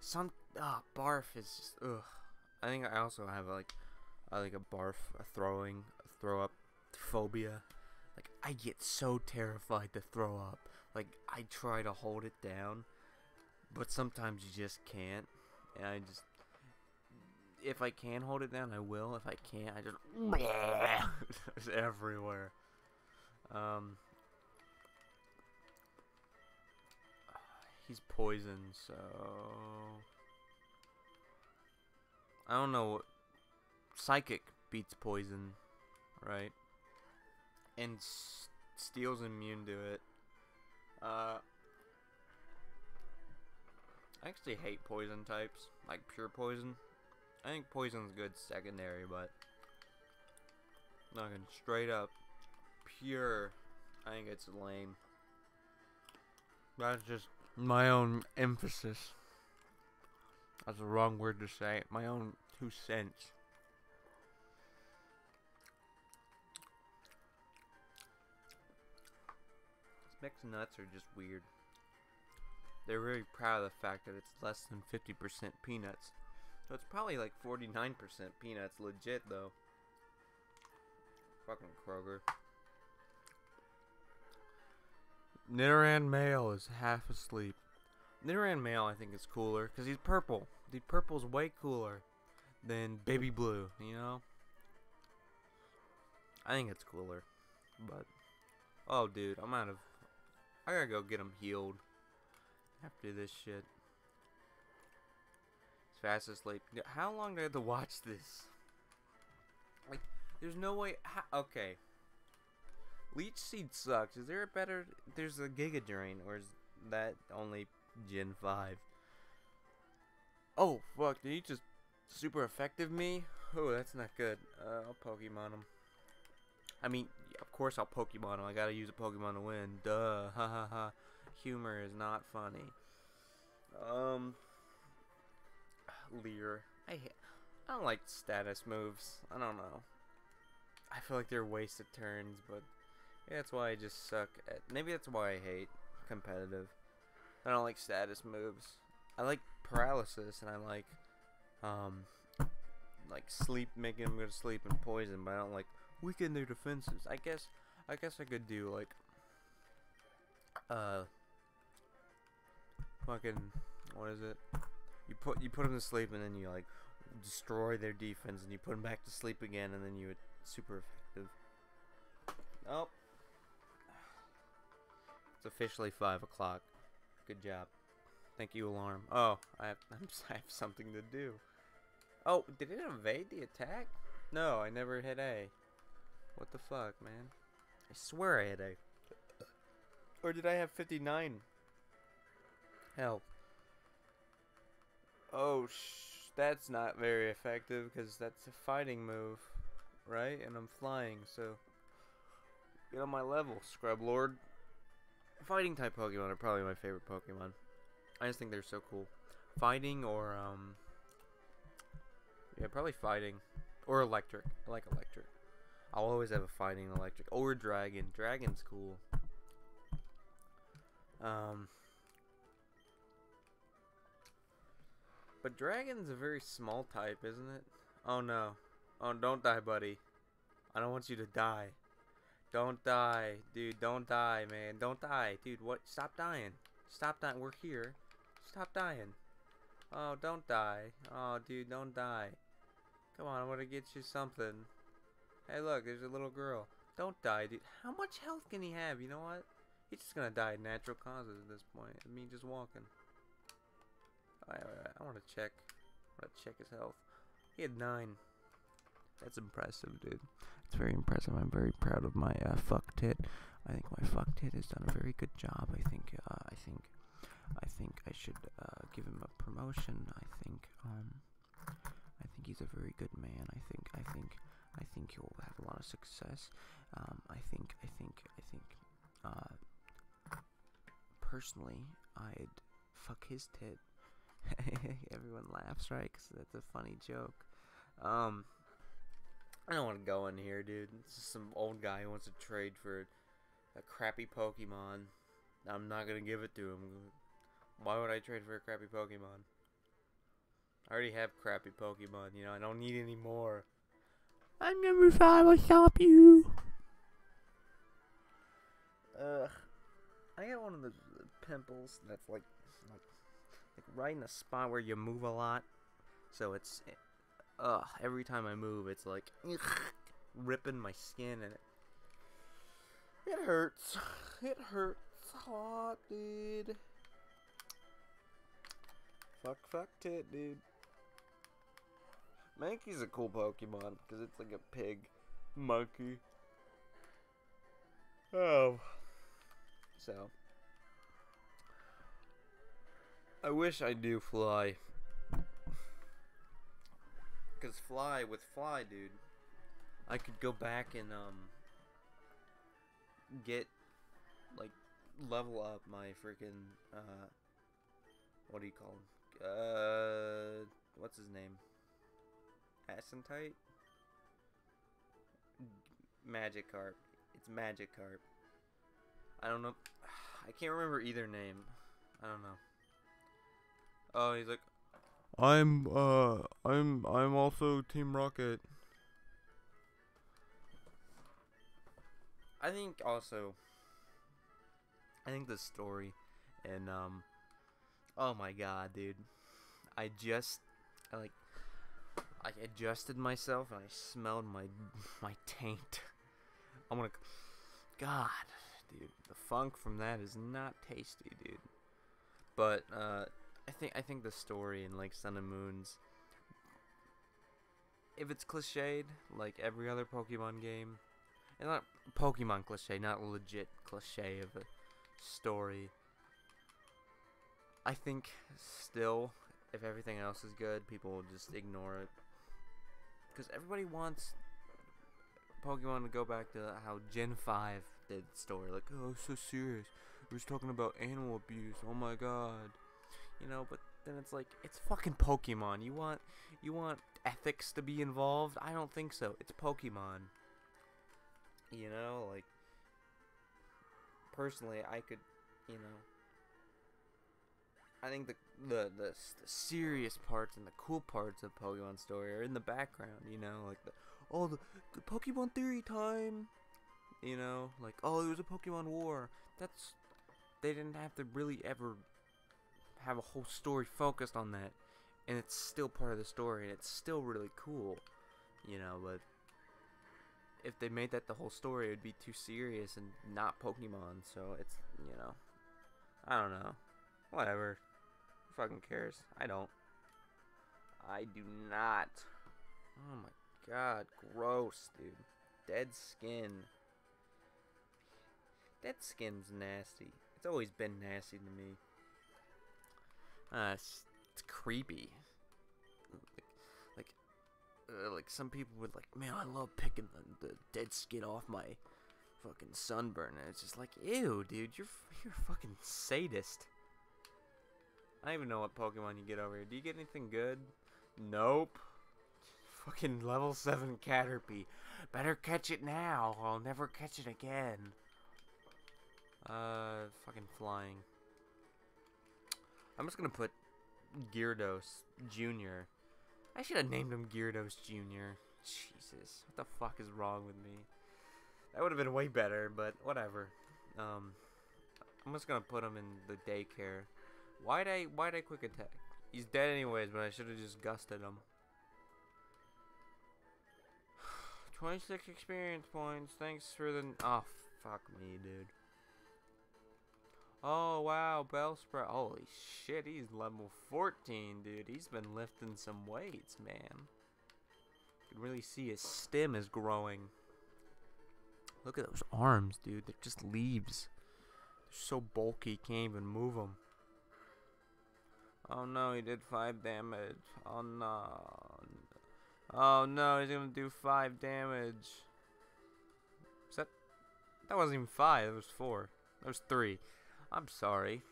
Some ah barf is just ugh. I think I also have like I like a barf, a throwing, a throw up phobia. Like I get so terrified to throw up. Like I try to hold it down, but sometimes you just can't. And I just if I can hold it down, I will. If I can't, I just it's everywhere. Um, he's poisoned, so I don't know. what- Psychic beats poison, right? And Steel's immune to it. Uh, I actually hate poison types, like pure poison. I think poison's good secondary, but not gonna straight up pure. I think it's lame. That's just my own emphasis. That's the wrong word to say. My own two cents. Mixed nuts are just weird. They're very proud of the fact that it's less than 50% peanuts. So it's probably like 49% peanuts. Legit, though. Fucking Kroger. Nidoran male is half asleep. Nidoran male, I think, is cooler because he's purple. The purple's way cooler than baby blue. You know. I think it's cooler, but oh, dude, I'm out of. I gotta go get him healed after this shit. He's fast asleep. How long do I have to watch this? Like, there's no way. Okay. Leech Seed sucks. Is there a better? There's a Giga Drain, or is that only Gen 5? Oh, fuck. Did he just super effective me? Oh, that's not good. Uh, I'll Pokemon him. I mean, of course I'll Pokemon him. I gotta use a Pokemon to win. Duh. Ha ha ha. Humor is not funny. Um. Leer. I I don't like status moves. I don't know. I feel like they're wasted turns, but that's why I just suck at. Maybe that's why I hate competitive. I don't like status moves. I like paralysis, and I like um like sleep, making them go to sleep and poison, but I don't like weaken their defenses. I guess I guess I could do like uh fucking what is it? You put you put them to sleep and then you like destroy their defense and you put them back to sleep again and then you would super effective. It's officially five o'clock. Good job. Thank you, alarm. Oh, I have I have something to do. Oh, did it evade the attack? No, I never hit A. What the fuck, man? I swear I hit A. Or did I have 59 health? Oh, sh that's not very effective because that's a fighting move, right? And I'm flying, so get on my level, Scrub Lord. Fighting type Pokemon are probably my favorite Pokemon. I just think they're so cool. Fighting or um, yeah, probably fighting or electric. I like electric. I'll always have a fighting electric or dragon. Dragon's cool. Um, but dragon's a very small type, isn't it? Oh no. Oh, don't die, buddy. I don't want you to die. Don't die, dude. Don't die, man. Don't die, dude. What? Stop dying. Stop dying. We're here. Stop dying. Oh, don't die. Oh, dude, don't die. Come on, I want to get you something. Hey, look, there's a little girl. Don't die, dude. How much health can he have? You know what? He's just gonna die of natural causes at this point. I mean, just walking. Alright, alright. I want to check. I want to check his health. He had nine. That's impressive, dude. It's very impressive. I'm very proud of my uh, fuck tit. I think my fuck tit has done a very good job. I think. Uh, I think. I think I should uh, give him a promotion. I think. Um. I think he's a very good man. I think. I think. I think he'll have a lot of success. Um. I think. I think. I think. Uh. Personally, I'd fuck his tit. Everyone laughs, right? 'Cause that's a funny joke. Um. I don't want to go in here, dude. It's just some old guy who wants to trade for a crappy Pokemon. I'm not gonna give it to him. Why would I trade for a crappy Pokemon? I already have crappy Pokemon, you know, I don't need any more. I'm number five, I'll stop you. Ugh. I got one of the uh, pimples that's like, like, like right in the spot where you move a lot. So it's, ugh, every time I move, it's like, ugh, ripping my skin and it, it hurts. It hurts a lot, dude. Fuck, fuck tit, dude. Mankey's a cool Pokemon because it's like a pig monkey. Oh. So. I wish I knew fly. Cause fly with fly, dude. I could go back and um get like level up my freaking uh what do you call him? Uh what's his name? Ascentite? Magikarp. It's Magikarp. I don't know. I can't remember either name. I don't know. Oh, he's like, I'm uh, I'm I'm also Team Rocket. I think also. I think the story, and um, oh my god, dude, I just I like I adjusted myself and I smelled my my taint. I'm gonna, God, dude, the funk from that is not tasty, dude. But uh, I think I think the story in like Sun and Moons, if it's cliched like every other Pokemon game, and not Pokemon cliche, not legit cliche of a story. I think still, if everything else is good, people will just ignore it because everybody wants Pokemon to go back to how Gen 5 did the story. Like, oh, so serious. It was talking about animal abuse. Oh my god. You know, but then it's like it's fucking Pokemon. You want you want ethics to be involved? I don't think so. It's Pokemon. You know, like personally, I could, you know, I think the the the, the serious parts and the cool parts of Pokemon story are in the background. You know, like the oh the, the Pokemon theory time. You know, like oh there was a Pokemon war. That's they didn't have to really ever have a whole story focused on that, and it's still part of the story and it's still really cool. You know, but if they made that the whole story, it would be too serious and not Pokemon. So it's you know, I don't know, whatever. Who fucking cares? I don't. I do not. Oh my god, gross, dude. Dead skin. Dead skin's nasty. It's always been nasty to me. Uh, it's, it's creepy. Like, like, uh, like some people would like, man, I love picking the, the dead skin off my fucking sunburn, and it's just like, ew, dude, you're you're a fucking sadist. I don't even know what Pokemon you get over here. Do you get anything good? Nope. Fucking level 7 Caterpie. Better catch it now, I'll never catch it again. Uh, fucking flying. I'm just gonna put Gyarados Jr. I should have named him Gyarados Jr. Jesus, what the fuck is wrong with me? That would have been way better, but whatever. Um, I'm just gonna put him in the daycare. Why'd I why'd I quick attack? He's dead anyways, but I should have just gusted him. 26 experience points. Thanks for the. Oh, fuck me, dude. Oh, wow. Bellsprout. Holy shit, he's level 14, dude. He's been lifting some weights, man. You can really see his stem is growing. Look at those arms, dude. They're just leaves. They're so bulky, can't even move them. Oh no, he did 5 damage. Oh no. Oh no, he's gonna do 5 damage. Is that... That wasn't even 5, that was 4. That was 3. I'm sorry.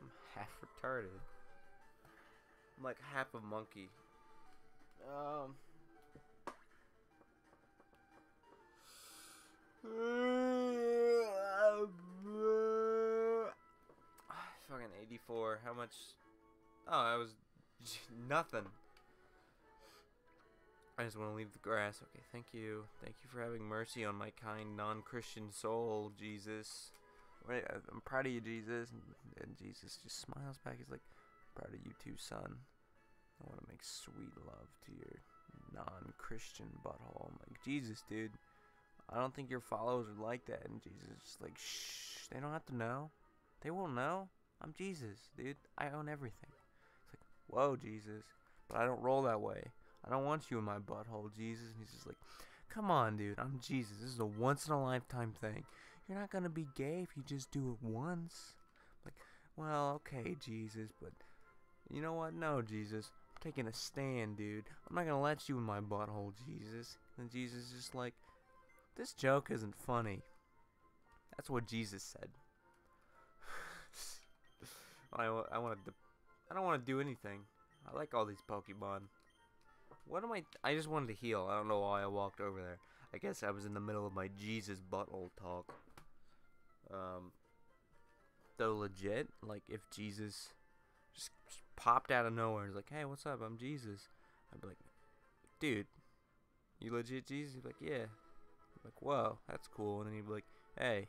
I'm half retarded. I'm like half a monkey. Um... Fucking 84. How much? Oh, I was nothing. I just want to leave the grass. Okay, thank you. Thank you for having mercy on my kind non-Christian soul, Jesus. I'm proud of you, Jesus. And Jesus just smiles back. He's like, proud of you too, son. I want to make sweet love to your non-Christian butthole. I'm like, Jesus, dude. I don't think your followers would like that. And Jesus is just like, shh. They don't have to know. They won't know. I'm Jesus, dude. I own everything. It's like, whoa, Jesus. But I don't roll that way. I don't want you in my butthole, Jesus. And he's just like, come on, dude. I'm Jesus. This is a once in a lifetime thing. You're not going to be gay if you just do it once. Like, well, okay, Jesus, but you know what? No, Jesus. I'm taking a stand, dude. I'm not going to let you in my butthole, Jesus. And Jesus is just like, this joke isn't funny. That's what Jesus said. I, I want to. I don't want to do anything. I like all these Pokemon. What am I? I just wanted to heal. I don't know why I walked over there. I guess I was in the middle of my Jesus butthole talk. Um. Though legit, like if Jesus just, popped out of nowhere, and was like, "Hey, what's up? I'm Jesus." I'd be like, "Dude, you legit Jesus?" He'd be like, "Yeah." I'm like, "Whoa, that's cool." And then he'd be like, "Hey,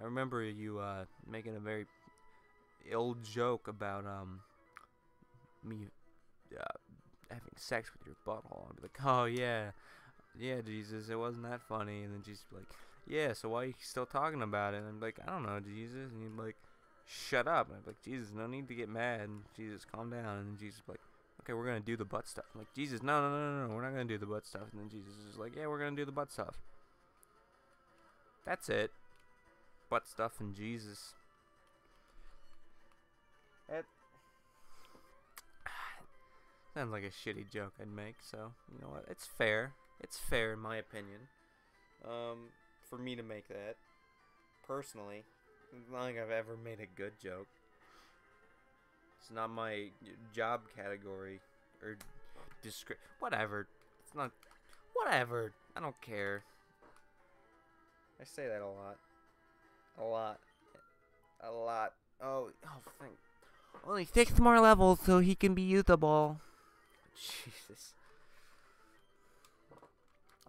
I remember you uh, making a very ill joke about um me uh, having sex with your butthole. I'd be like, oh yeah, yeah, Jesus, it wasn't that funny. And then Jesus be like, yeah, so why are you still talking about it? And I'm like, I don't know, Jesus. And be like, shut up. And be like, Jesus, no need to get mad. And Jesus, calm down. And Jesus like, okay, we're gonna do the butt stuff. I'm like, Jesus, no, no, no, no, no, we're not gonna do the butt stuff. And then Jesus is like, yeah, we're gonna do the butt stuff. That's it. Butt stuff and Jesus. That sounds like a shitty joke I'd make, so you know what? It's fair. It's fair in my opinion. Um, for me to make that personally, not like I've ever made a good joke. It's not my job category or descri- whatever. It's not whatever. I don't care. I say that a lot. A lot. A lot. Oh, oh, thank only six more levels so he can be usable. Jesus.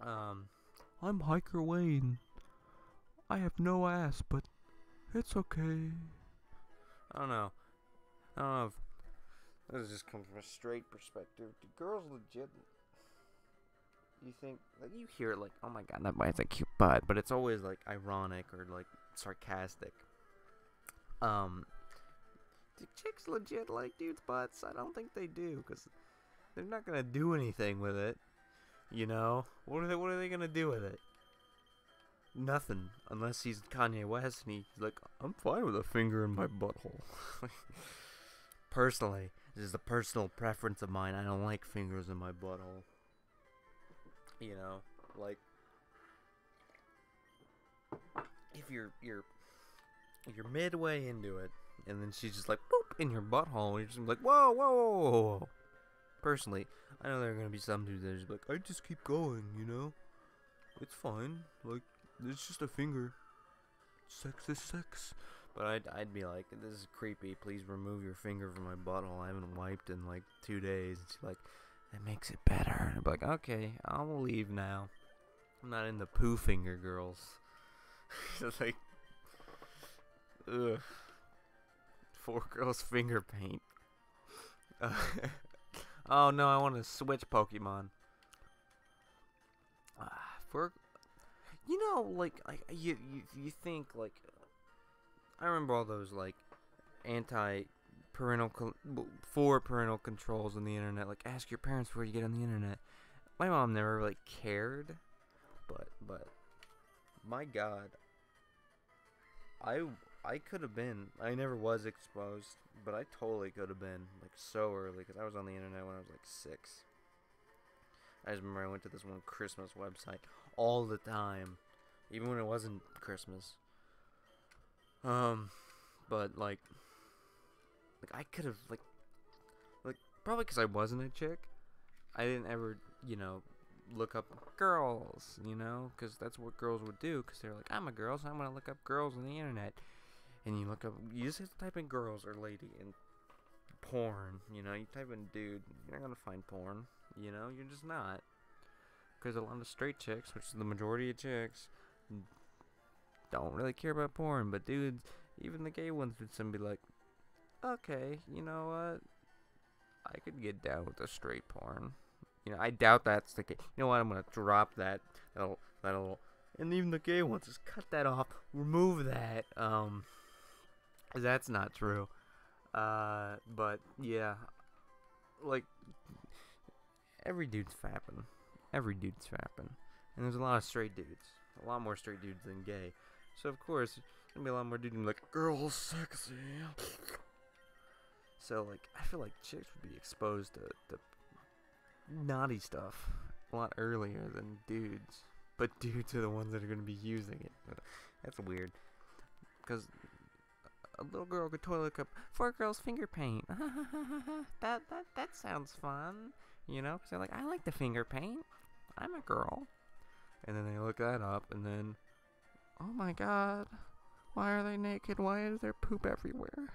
Um, I'm Hiker Wayne. I have no ass, but it's okay. I don't know. I don't know if this just comes from a straight perspective. Do girls legit? You think like you hear it like, oh my god, that boy has a cute butt, but it's always like ironic or like sarcastic. Um, do chicks legit like dudes' butts? I don't think they do, because they're not gonna do anything with it. You know, what are they? What are they gonna do with it? Nothing, unless he's Kanye West and he's like, I'm fine with a finger in my butthole. Personally, this is a personal preference of mine. I don't like fingers in my butthole. You know, like if you're you're you're midway into it and then she's just like boop in your butthole. And you're just like, whoa, whoa, whoa, whoa. Personally, I know there are gonna be some dudes that are just like, I just keep going, you know. It's fine. Like, it's just a finger. Sex is sex. But I'd, I'd be like, this is creepy. Please remove your finger from my butthole. I haven't wiped in like two days. And she's like, that makes it better. And I'm like, okay, I'll leave now. I'm not in the poo finger girls. like, ugh four girls finger paint. Uh, oh no, I want to switch Pokemon. Uh, for you know, like, like you, you you think like I remember all those like anti parental for parental controls on the internet. Like, ask your parents before you get on the internet. My mom never really cared, but but my God, I I could have been. I never was exposed, but I totally could have been like so early because I was on the internet when I was like six. I just remember I went to this one Christmas website all the time, even when it wasn't Christmas. Um, but like, like I could have like, like probably because I wasn't a chick, I didn't ever, you know, look up girls, you know, because that's what girls would do. Because they're like, I'm a girl, so I'm gonna look up girls on the internet and you look up, you just type in girls or lady and porn. You know, you type in dude, you're not gonna find porn. You know, you're just not. Because a lot of straight chicks, which is the majority of chicks, don't really care about porn. But dudes, even the gay ones would some be like, okay, you know what? I could get down with the straight porn. You know, I doubt that's the case. You know what? I'm gonna drop that. That'll, that'll, and even the gay ones, just cut that off. Remove that. Um, that's not true. Uh, but yeah, like every dude's fapping. Every dude's fapping, and there's a lot of straight dudes. A lot more straight dudes than gay. So of course, there's gonna be a lot more dudes like, "Girls sexy." So like, I feel like chicks would be exposed to, to naughty stuff a lot earlier than dudes. But dudes are the ones that are gonna be using it. That's weird. Because a little girl could toilet cup for a girl's finger paint. that that that sounds fun. You know, because they're like, I like the finger paint. I'm a girl. And then they look that up, and then, oh my god, why are they naked? Why is there poop everywhere?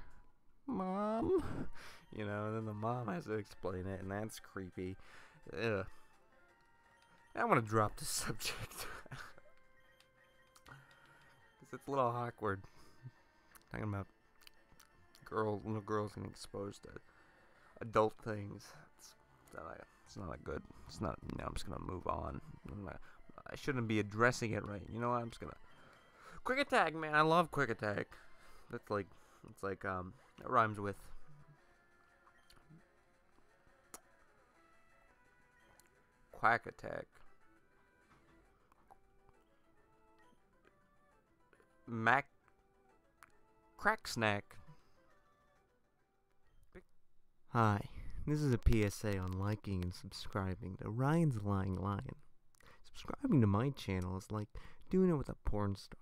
Mom? You know, and then the mom has to explain it, and that's creepy. Ugh. I want to drop the subject. Because it's a little awkward. Talking about girls, little girls getting exposed to adult things. That's It's not, it's not a good. It's not. You know, I'm just gonna move on. I shouldn't be addressing it right. You know what? I'm just gonna. Quick attack, man. I love quick attack. That's like, it's like um, it rhymes with. Quack attack. Mac crack snack. Hi, this is a PSA on liking and subscribing to Ryan's Lying Lion. Subscribing to my channel is like doing it with a porn star,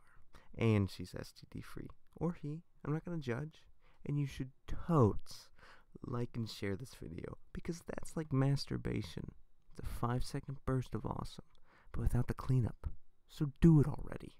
and she's STD free. Or he, I'm not gonna judge. And you should totes like and share this video because that's like masturbation. It's a five second burst of awesome, but without the cleanup. So do it already.